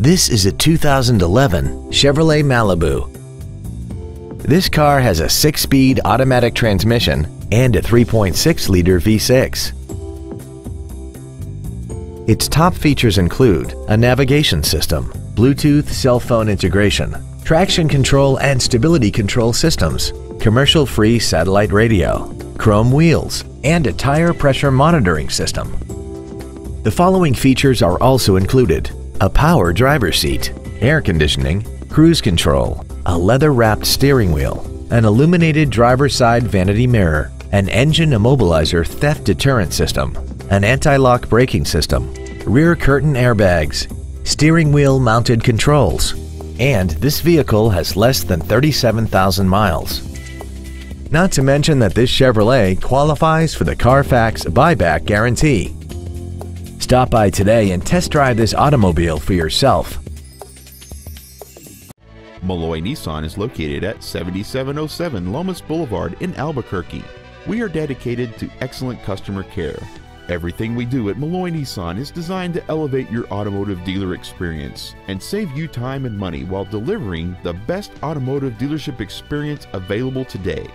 This is a 2011 Chevrolet Malibu. This car has a 6-speed automatic transmission and a 3.6-liter V6. Its top features include a navigation system, Bluetooth cell phone integration, traction control and stability control systems, commercial-free satellite radio, chrome wheels, and a tire pressure monitoring system. The following features are also included a power driver seat, air conditioning, cruise control, a leather-wrapped steering wheel, an illuminated driver's side vanity mirror, an engine immobilizer theft deterrent system, an anti-lock braking system, rear curtain airbags, steering wheel mounted controls, and this vehicle has less than 37,000 miles. Not to mention that this Chevrolet qualifies for the Carfax buyback guarantee. Stop by today and test drive this automobile for yourself. Melloy Nissan is located at 7707 Lomas Boulevard in Albuquerque. We are dedicated to excellent customer care. Everything we do at Melloy Nissan is designed to elevate your automotive dealer experience and save you time and money while delivering the best automotive dealership experience available today.